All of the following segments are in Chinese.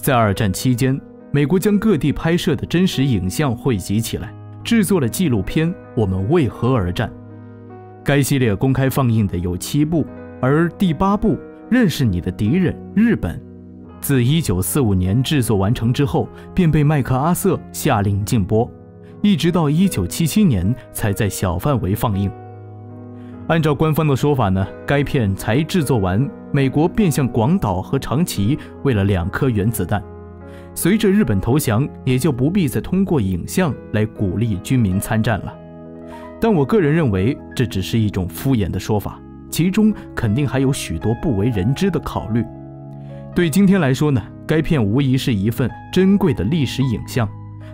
在二战期间，美国将各地拍摄的真实影像汇集起来，制作了纪录片《我们为何而战》。该系列公开放映的有七部，而第八部《认识你的敌人——日本》，自1945年制作完成之后，便被麦克阿瑟下令禁播，一直到1977年才在小范围放映。按照官方的说法呢，该片才制作完，美国便向广岛和长崎喂了两颗原子弹。随着日本投降，也就不必再通过影像来鼓励军民参战了。但我个人认为，这只是一种敷衍的说法，其中肯定还有许多不为人知的考虑。对今天来说呢，该片无疑是一份珍贵的历史影像，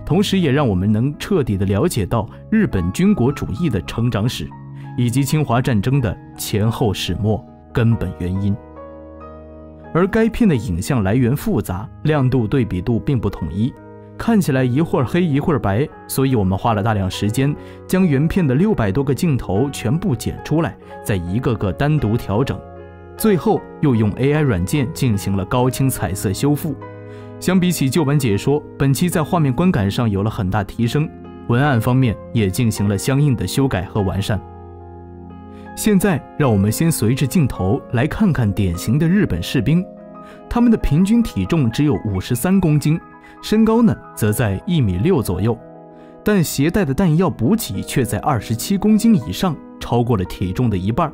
同时也让我们能彻底的了解到日本军国主义的成长史。以及侵华战争的前后始末根本原因，而该片的影像来源复杂，亮度对比度并不统一，看起来一会儿黑一会儿白，所以我们花了大量时间将原片的六百多个镜头全部剪出来，再一个个单独调整，最后又用 AI 软件进行了高清彩色修复。相比起旧版解说，本期在画面观感上有了很大提升，文案方面也进行了相应的修改和完善。现在，让我们先随着镜头来看看典型的日本士兵，他们的平均体重只有五十三公斤，身高呢则在一米六左右，但携带的弹药补给却在二十七公斤以上，超过了体重的一半。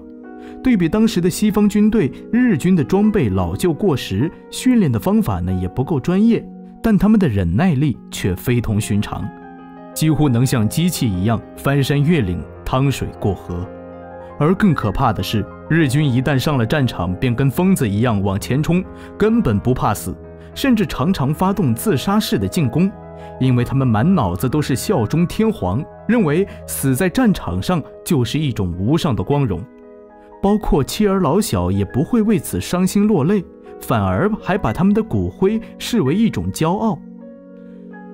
对比当时的西方军队，日军的装备老旧过时，训练的方法呢也不够专业，但他们的忍耐力却非同寻常，几乎能像机器一样翻山越岭、趟水过河。而更可怕的是，日军一旦上了战场，便跟疯子一样往前冲，根本不怕死，甚至常常发动自杀式的进攻，因为他们满脑子都是效忠天皇，认为死在战场上就是一种无上的光荣，包括妻儿老小也不会为此伤心落泪，反而还把他们的骨灰视为一种骄傲。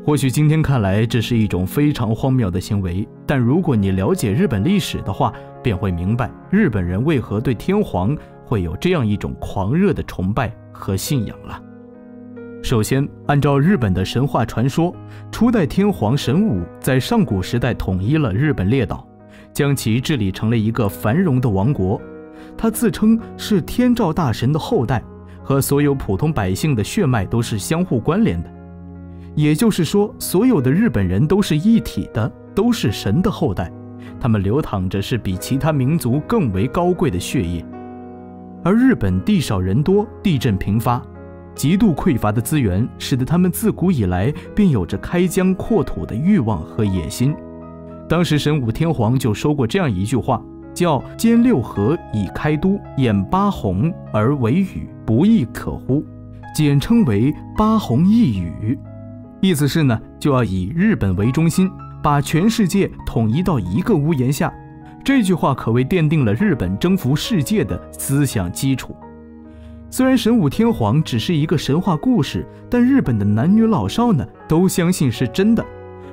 或许今天看来这是一种非常荒谬的行为，但如果你了解日本历史的话，便会明白日本人为何对天皇会有这样一种狂热的崇拜和信仰了。首先，按照日本的神话传说，初代天皇神武在上古时代统一了日本列岛，将其治理成了一个繁荣的王国。他自称是天照大神的后代，和所有普通百姓的血脉都是相互关联的。也就是说，所有的日本人都是一体的，都是神的后代，他们流淌着是比其他民族更为高贵的血液。而日本地少人多，地震频发，极度匮乏的资源，使得他们自古以来便有着开疆扩土的欲望和野心。当时神武天皇就说过这样一句话，叫“兼六合以开都，演八鸿而为羽，不亦可乎”，简称为八鸿一羽。意思是呢，就要以日本为中心，把全世界统一到一个屋檐下。这句话可谓奠定了日本征服世界的思想基础。虽然神武天皇只是一个神话故事，但日本的男女老少呢都相信是真的，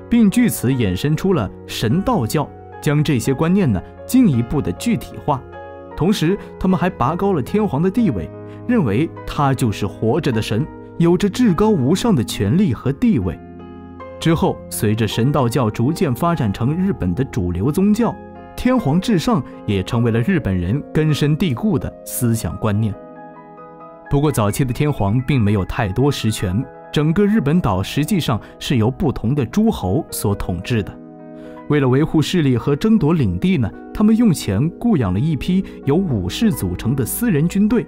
并据此衍生出了神道教，将这些观念呢进一步的具体化。同时，他们还拔高了天皇的地位，认为他就是活着的神。有着至高无上的权力和地位。之后，随着神道教逐渐发展成日本的主流宗教，天皇至上也成为了日本人根深蒂固的思想观念。不过，早期的天皇并没有太多实权，整个日本岛实际上是由不同的诸侯所统治的。为了维护势力和争夺领地呢，他们用钱雇养了一批由武士组成的私人军队。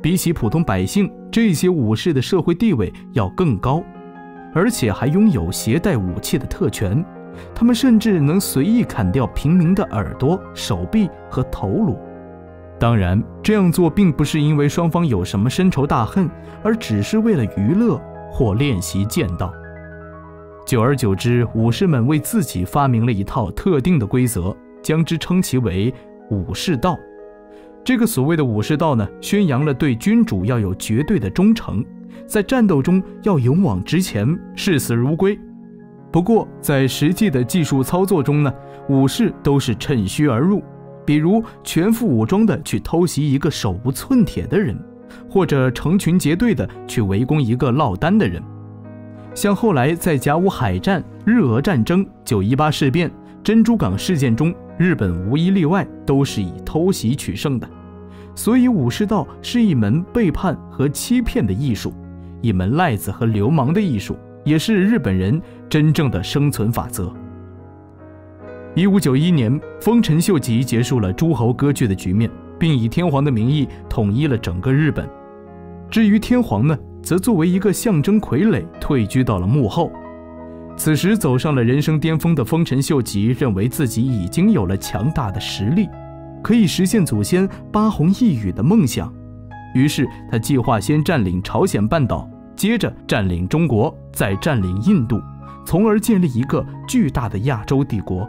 比起普通百姓，这些武士的社会地位要更高，而且还拥有携带武器的特权。他们甚至能随意砍掉平民的耳朵、手臂和头颅。当然，这样做并不是因为双方有什么深仇大恨，而只是为了娱乐或练习剑道。久而久之，武士们为自己发明了一套特定的规则，将之称其为武士道。这个所谓的武士道呢，宣扬了对君主要有绝对的忠诚，在战斗中要勇往直前，视死如归。不过，在实际的技术操作中呢，武士都是趁虚而入，比如全副武装的去偷袭一个手无寸铁的人，或者成群结队的去围攻一个落单的人。像后来在甲午海战、日俄战争、九一八事变、珍珠港事件中，日本无一例外都是以偷袭取胜的。所以武士道是一门背叛和欺骗的艺术，一门赖子和流氓的艺术，也是日本人真正的生存法则。一五九一年，丰臣秀吉结束了诸侯割据的局面，并以天皇的名义统一了整个日本。至于天皇呢？则作为一个象征傀儡退居到了幕后。此时走上了人生巅峰的丰臣秀吉，认为自己已经有了强大的实力，可以实现祖先八竑一宇的梦想。于是他计划先占领朝鲜半岛，接着占领中国，再占领印度，从而建立一个巨大的亚洲帝国。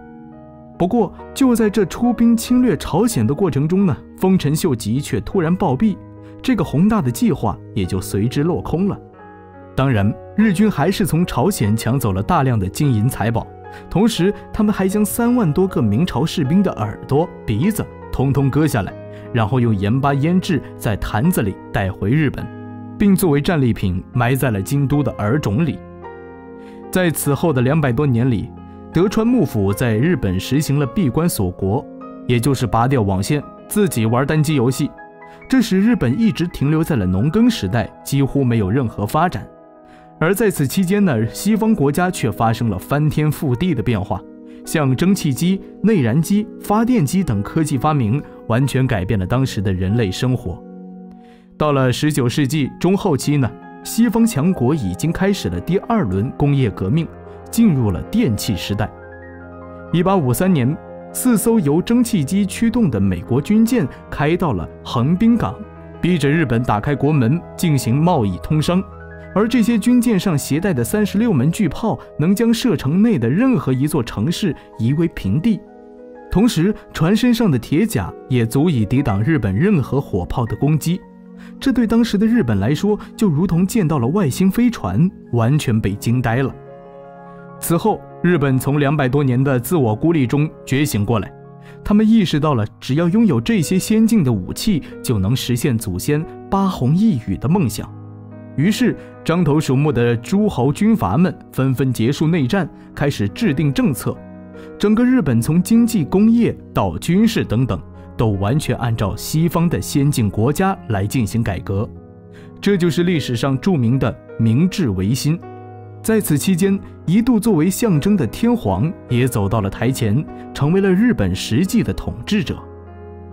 不过就在这出兵侵略朝鲜的过程中呢，丰臣秀吉却突然暴毙。这个宏大的计划也就随之落空了。当然，日军还是从朝鲜抢走了大量的金银财宝，同时他们还将三万多个明朝士兵的耳朵、鼻子通通割下来，然后用盐巴腌制在坛子里带回日本，并作为战利品埋在了京都的耳冢里。在此后的两百多年里，德川幕府在日本实行了闭关锁国，也就是拔掉网线，自己玩单机游戏。这使日本一直停留在了农耕时代，几乎没有任何发展。而在此期间呢，西方国家却发生了翻天覆地的变化，像蒸汽机、内燃机、发电机等科技发明，完全改变了当时的人类生活。到了十九世纪中后期呢，西方强国已经开始了第二轮工业革命，进入了电气时代。一八五三年。四艘由蒸汽机驱动的美国军舰开到了横滨港，逼着日本打开国门进行贸易通商。而这些军舰上携带的三十六门巨炮，能将射程内的任何一座城市夷为平地。同时，船身上的铁甲也足以抵挡日本任何火炮的攻击。这对当时的日本来说，就如同见到了外星飞船，完全被惊呆了。此后。日本从两百多年的自我孤立中觉醒过来，他们意识到了，只要拥有这些先进的武器，就能实现祖先八竑一宇的梦想。于是，獐头鼠目的诸侯军阀们纷纷结束内战，开始制定政策。整个日本从经济、工业到军事等等，都完全按照西方的先进国家来进行改革。这就是历史上著名的明治维新。在此期间，一度作为象征的天皇也走到了台前，成为了日本实际的统治者。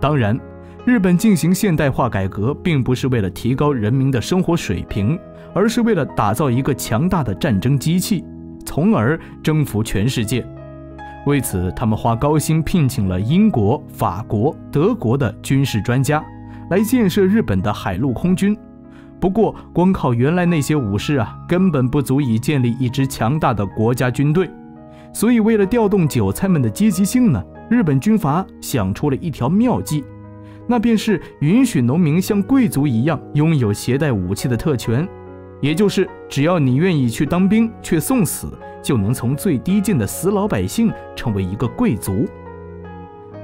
当然，日本进行现代化改革，并不是为了提高人民的生活水平，而是为了打造一个强大的战争机器，从而征服全世界。为此，他们花高薪聘请了英国、法国、德国的军事专家，来建设日本的海陆空军。不过，光靠原来那些武士啊，根本不足以建立一支强大的国家军队。所以，为了调动韭菜们的积极性呢，日本军阀想出了一条妙计，那便是允许农民像贵族一样拥有携带武器的特权，也就是只要你愿意去当兵却送死，就能从最低贱的死老百姓成为一个贵族。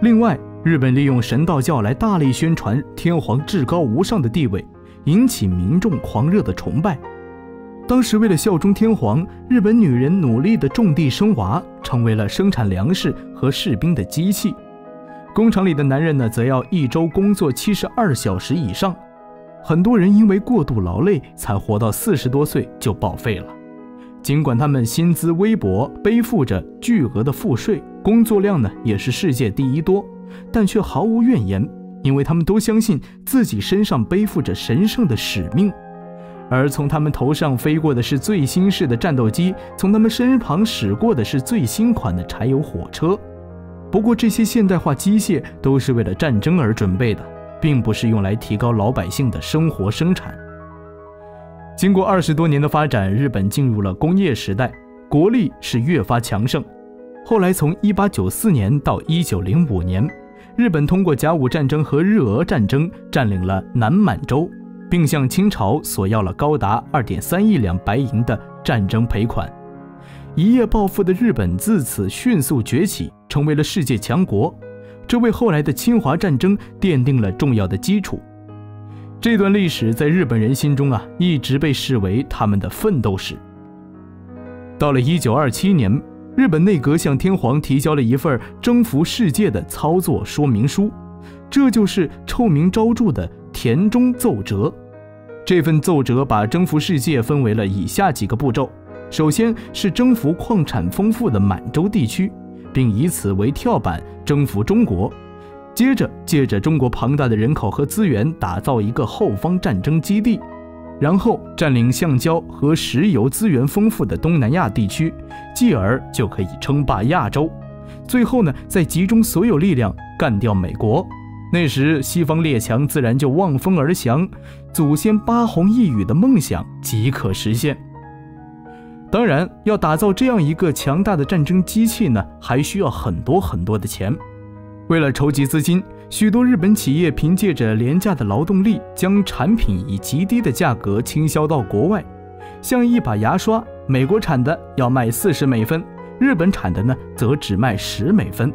另外，日本利用神道教来大力宣传天皇至高无上的地位。引起民众狂热的崇拜。当时，为了效忠天皇，日本女人努力地种地生娃，成为了生产粮食和士兵的机器。工厂里的男人呢，则要一周工作七十二小时以上。很多人因为过度劳累，才活到四十多岁就报废了。尽管他们薪资微薄，背负着巨额的赋税，工作量呢也是世界第一多，但却毫无怨言。因为他们都相信自己身上背负着神圣的使命，而从他们头上飞过的是最新式的战斗机，从他们身旁驶过的是最新款的柴油火车。不过，这些现代化机械都是为了战争而准备的，并不是用来提高老百姓的生活生产。经过二十多年的发展，日本进入了工业时代，国力是越发强盛。后来，从一八九四年到一九零五年。日本通过甲午战争和日俄战争占领了南满洲，并向清朝索要了高达二点三亿两白银的战争赔款。一夜暴富的日本自此迅速崛起，成为了世界强国，这为后来的侵华战争奠定了重要的基础。这段历史在日本人心中啊，一直被视为他们的奋斗史。到了一九二七年，日本内阁向天皇提交了一份征服世界的操作说明书，这就是臭名昭著的田中奏折。这份奏折把征服世界分为了以下几个步骤：首先是征服矿产丰富的满洲地区，并以此为跳板征服中国；接着借着中国庞大的人口和资源，打造一个后方战争基地。然后占领橡胶和石油资源丰富的东南亚地区，继而就可以称霸亚洲。最后呢，再集中所有力量干掉美国。那时西方列强自然就望风而降，祖先八翃一羽的梦想即可实现。当然，要打造这样一个强大的战争机器呢，还需要很多很多的钱。为了筹集资金。许多日本企业凭借着廉价的劳动力，将产品以极低的价格倾销到国外。像一把牙刷，美国产的要卖四十美分，日本产的呢则只卖十美分。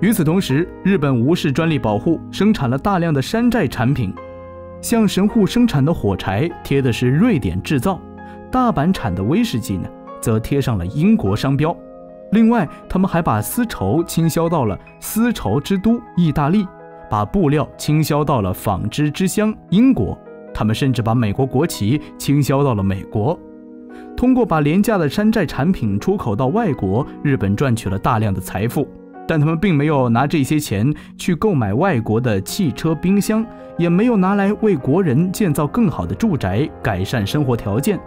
与此同时，日本无视专利保护，生产了大量的山寨产品。像神户生产的火柴贴的是瑞典制造，大阪产的威士忌呢则贴上了英国商标。另外，他们还把丝绸倾销到了丝绸之都意大利，把布料倾销到了纺织之乡英国。他们甚至把美国国旗倾销到了美国。通过把廉价的山寨产品出口到外国，日本赚取了大量的财富。但他们并没有拿这些钱去购买外国的汽车、冰箱，也没有拿来为国人建造更好的住宅、改善生活条件，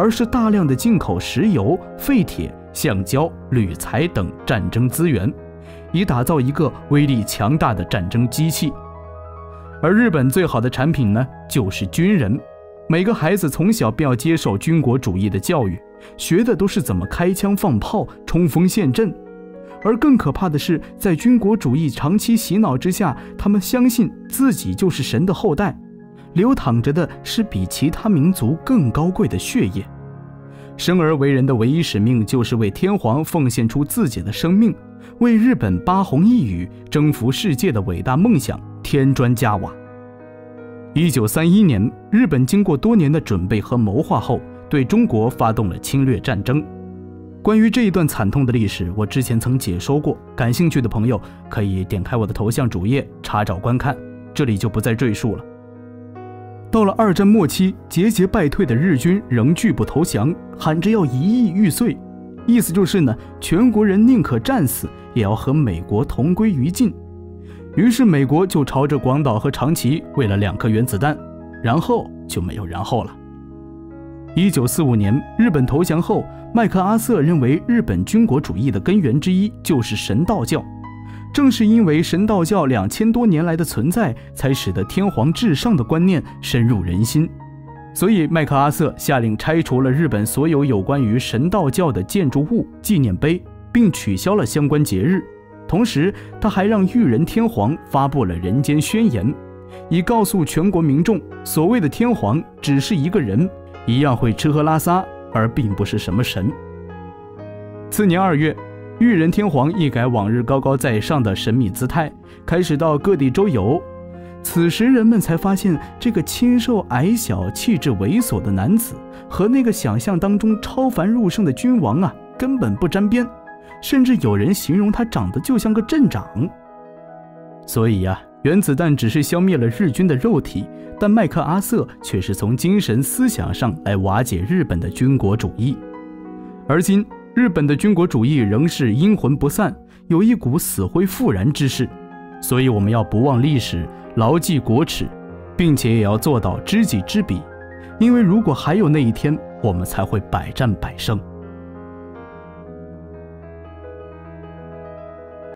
而是大量的进口石油、废铁。橡胶、铝材等战争资源，以打造一个威力强大的战争机器。而日本最好的产品呢，就是军人。每个孩子从小便要接受军国主义的教育，学的都是怎么开枪放炮、冲锋陷阵。而更可怕的是，在军国主义长期洗脑之下，他们相信自己就是神的后代，流淌着的是比其他民族更高贵的血液。生而为人的唯一使命，就是为天皇奉献出自己的生命，为日本八红一羽征服世界的伟大梦想添砖加瓦。一九三一年，日本经过多年的准备和谋划后，对中国发动了侵略战争。关于这一段惨痛的历史，我之前曾解说过，感兴趣的朋友可以点开我的头像主页查找观看，这里就不再赘述了。到了二战末期，节节败退的日军仍拒不投降，喊着要一亿玉碎，意思就是呢，全国人宁可战死，也要和美国同归于尽。于是美国就朝着广岛和长崎喂了两颗原子弹，然后就没有然后了。一九四五年，日本投降后，麦克阿瑟认为日本军国主义的根源之一就是神道教。正是因为神道教两千多年来的存在，才使得天皇至上的观念深入人心。所以，麦克阿瑟下令拆除了日本所有有关于神道教的建筑物、纪念碑，并取消了相关节日。同时，他还让裕仁天皇发布了人间宣言，以告诉全国民众，所谓的天皇只是一个人，一样会吃喝拉撒，而并不是什么神。次年二月。裕仁天皇一改往日高高在上的神秘姿态，开始到各地周游。此时人们才发现，这个清瘦矮小、气质猥琐的男子，和那个想象当中超凡入圣的君王啊，根本不沾边。甚至有人形容他长得就像个镇长。所以呀，原子弹只是消灭了日军的肉体，但麦克阿瑟却是从精神思想上来瓦解日本的军国主义。而今。日本的军国主义仍是阴魂不散，有一股死灰复燃之势，所以我们要不忘历史，牢记国耻，并且也要做到知己知彼，因为如果还有那一天，我们才会百战百胜。